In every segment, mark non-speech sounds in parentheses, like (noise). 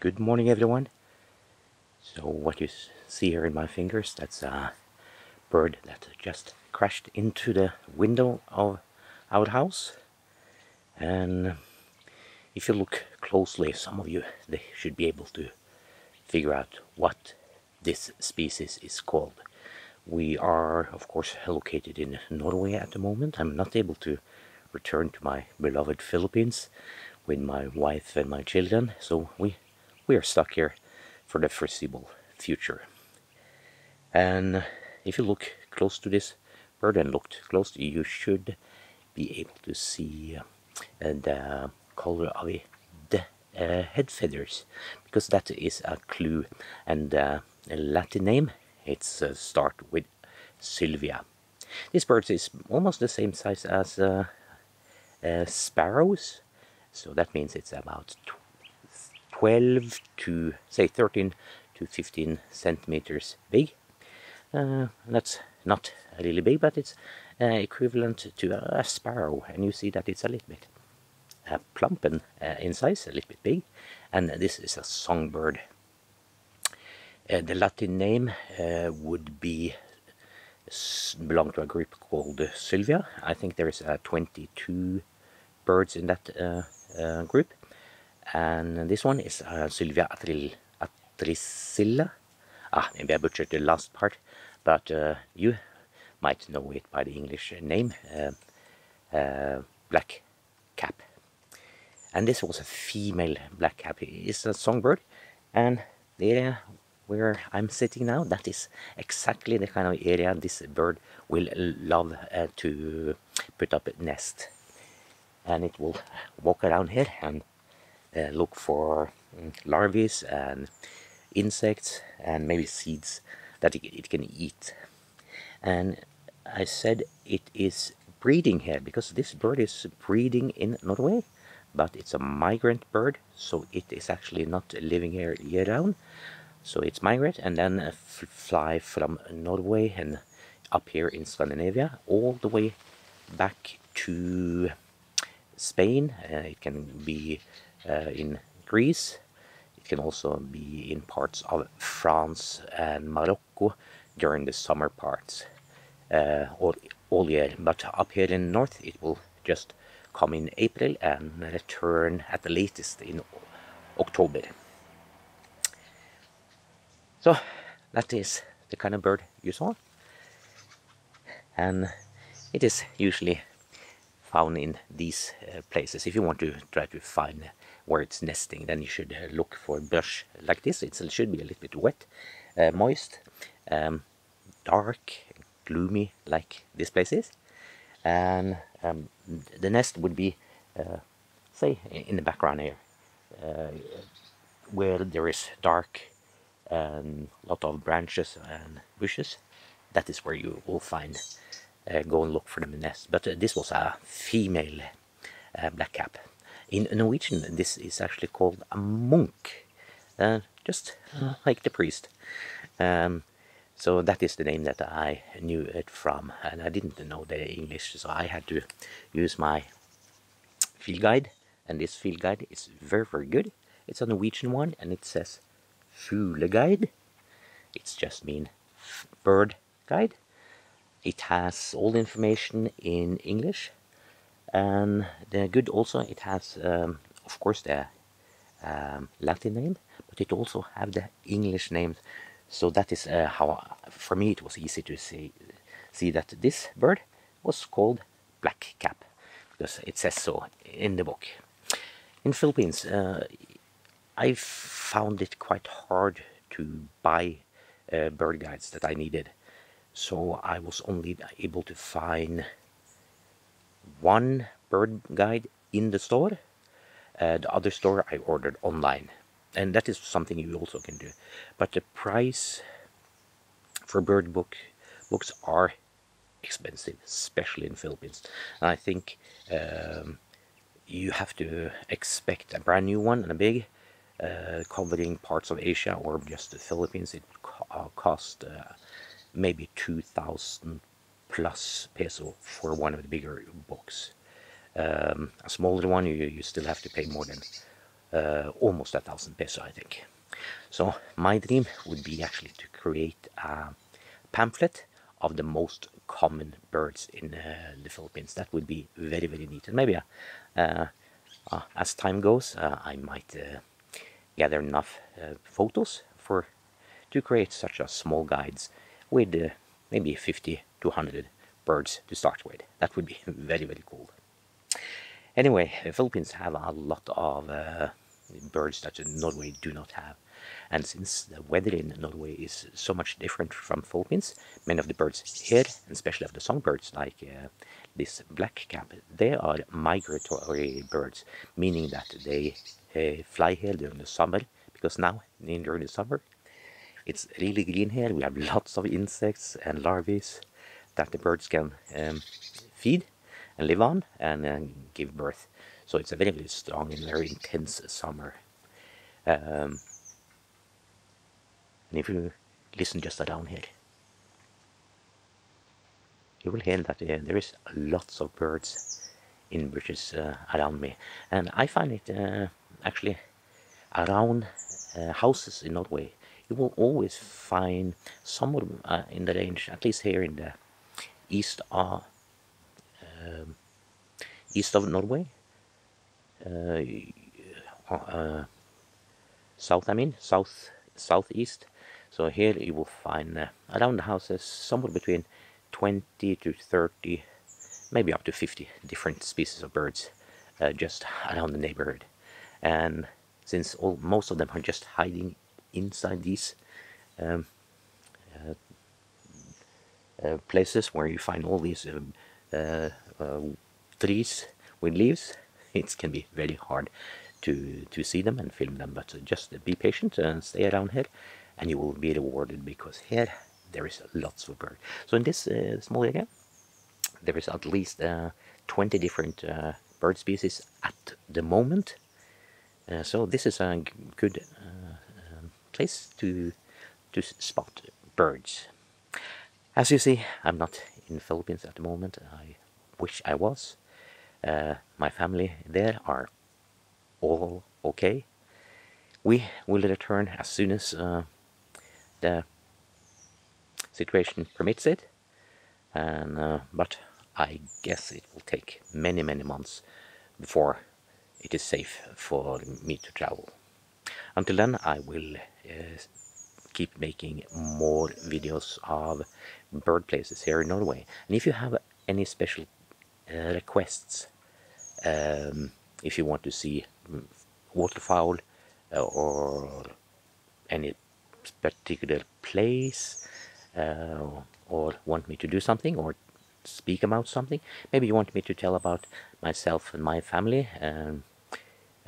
Good morning everyone. So what you see here in my fingers, that's a bird that just crashed into the window of our house. And if you look closely, some of you they should be able to figure out what this species is called. We are, of course, located in Norway at the moment. I'm not able to return to my beloved Philippines with my wife and my children, so we, we are stuck here for the foreseeable future. And if you look close to this bird and looked close, you should be able to see uh, the color of the uh, head feathers, because that is a clue. And uh, a Latin name, it's uh, start with Sylvia. This bird is almost the same size as uh, uh, sparrows, so that means it's about 12 to say 13 to 15 centimeters big. Uh, that's not really big, but it's uh, equivalent to a, a, sparrow, and you see that it's a little bit uh, plump and uh, in size, a little bit big, and this is a songbird. Uh, the Latin name uh, would be belong to a group called Sylvia. I think there is 22 birds in that group, and this one is Sylvia atril atricilla. Ah, maybe I butchered the last part, but uh, you might know it by the English name, uh, uh, black cap. And this was a female black cap. It's a songbird, and the area where I'm sitting now, that is exactly the kind of area this bird will love uh, to put up a nest. And it will walk around here and uh, look for um, larvae and insects and maybe seeds that it, can eat. And I said it is breeding here because this bird is breeding in Norway but it's a migrant bird so it is actually not living here year round so it's migrate and then uh, fly from Norway and up here in Scandinavia all the way back to Spain uh, it can be uh, in Greece it can also be in parts of France and Morocco during the summer parts uh, all, all year but up here in the north it will just come in April and return at the latest in October. So that is the kind of bird you saw. And it is usually found in these uh, places. If you want to try to find where it's nesting, then you should uh, look for brush like this. It should be a little bit wet, uh, moist, um, dark, gloomy like this place is. And um, the nest would be, say, in the background here, where there is dark and a lot of branches and bushes. That is where you will find, go and look for the nest. But uh, this was a female uh, blackcap. In Norwegian, this is actually called a monk, uh, just like the priest. Um, so that is the name that I knew it from, and I didn't know the English, so I had to use my field guide, and this field guide is very, very good. It's a Norwegian one, and it says Fugleguide. It's just mean bird guide. It has all the information in English, and the good also, it has, um, of course, the um, Latin name, but it also have the English names so that is uh, how, for me, it was easy to see, see that this bird was called black cap, because it says so in the book. In Philippines, uh, I found it quite hard to buy uh, bird guides that I needed. So I was only able to find one bird guide in the store. Uh, the other store I ordered online. And that is something you also can do. But the price for bird book books are expensive especially in Philippines. And I think um, you have to expect a brand new one and a big uh, covering parts of Asia or just the Philippines. It co uh, cost uh, maybe 2000 plus peso for one of the bigger books um, a smaller one you, you still have to pay more than uh, almost a thousand peso, I think. So my dream would be actually to create a pamphlet of the most common birds in uh, the Philippines. That would be very, very neat. And maybe uh, uh, as time goes, uh, I might uh, gather enough uh, photos for to create such a small guides with maybe 50 to 100 birds to start with. That would be (laughs) very, very cool. Anyway, the Philippines have a lot of birds that Norway do not have. And since the weather in Norway is so much different from Philippines, many of the birds here, and especially of the songbirds like uh, this black cap, they are migratory birds, meaning that they uh, fly here during the summer, because now, during the summer, it's really green here. We have lots of insects and larvae that the birds can um, feed and live on and uh, give birth. So it's a very, very strong and very intense summer. Um, and if you listen just down here, you will hear that uh, there is lots of birds in bushes uh, around me. And I find it uh, actually around uh, houses in Norway. You will always find some of them uh, in the range, at least here in the east of, um, east of Norway. Uh, south, I mean, south, southeast so here you will find uh, around the houses somewhere between 20 to 30, maybe up to 50 different species of birds uh, just around the neighborhood. And since all, most of them are just hiding inside these um, uh, uh, places where you find all these um, uh, trees with leaves, (laughs) it can be very hard to to see them and film them. But just be patient and stay around here, and you will be rewarded because here there is lots of birds. So in this uh, small area, there is at least uh, 20 different uh, bird species at the moment. So this is a good place to to spot birds. As you see, I'm not in the Philippines at the moment. I wish I was. Uh, my family there are all okay. We will return as soon as the situation permits it. And uh, but I guess it will take many many months before it is safe for me to travel. Until then, I will uh, keep making more videos of bird places here in Norway. And if you have any special uh, requests, um, if you want to see waterfowl uh, or any particular place uh, or want me to do something or speak about something. Maybe you want me to tell about myself and my family, um,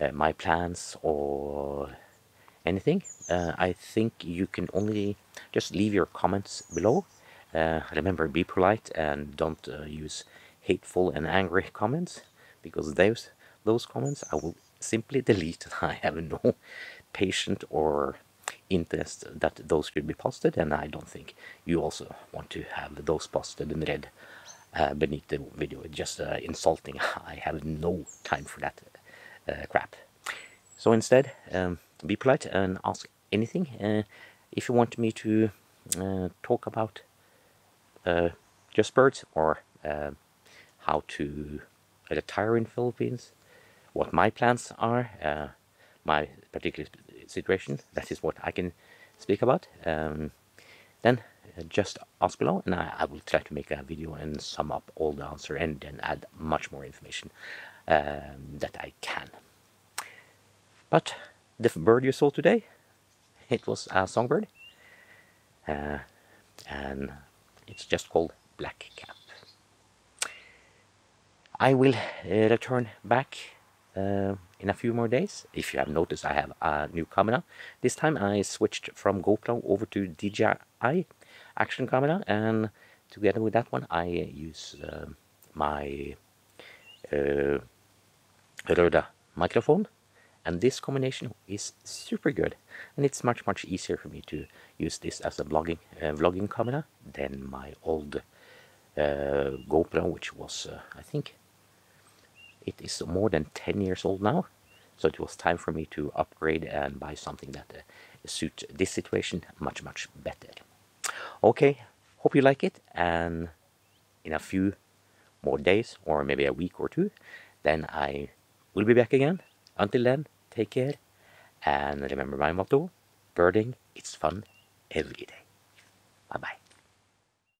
uh, my plans or anything. Uh, I think you can only just leave your comments below. Uh, remember, be polite and don't uh, use hateful and angry (laughs) comments because those those comments I will simply (laughs) delete. (laughs) I have no patience or interest that those should be posted and I don't think you also want to have those posted in read uh, beneath the video. It's just uh, insulting. I have no time for that uh, crap. So instead, um, be polite and ask anything. Uh, if you want me to uh, talk about uh, just birds or how to retire in Philippines, what my plans are, my particular situation. That is what I can speak about. Um, then uh, just ask below and I, I, will try to make a video and sum up all the answer and then add much more information um, that I can. But the bird you saw today, it was a songbird. Uh, and it's just called black cap. I will uh, return back uh, in a few more days. If you have noticed, I have a new camera. This time I switched from GoPro over to DJI action camera and together with that one I use uh, my uh, Rode microphone and this combination is super good and it's much much easier for me to use this as a vlogging uh, vlogging camera than my old uh, GoPro which was uh, I think it is more than 10 years old now So it was time for me to upgrade and buy something that uh, suits this situation much, much better. Okay, hope you like it. And in a few more days, or maybe a week or two, then I will be back again. Until then, take care. And remember my motto, birding, it's fun every day. Bye-bye.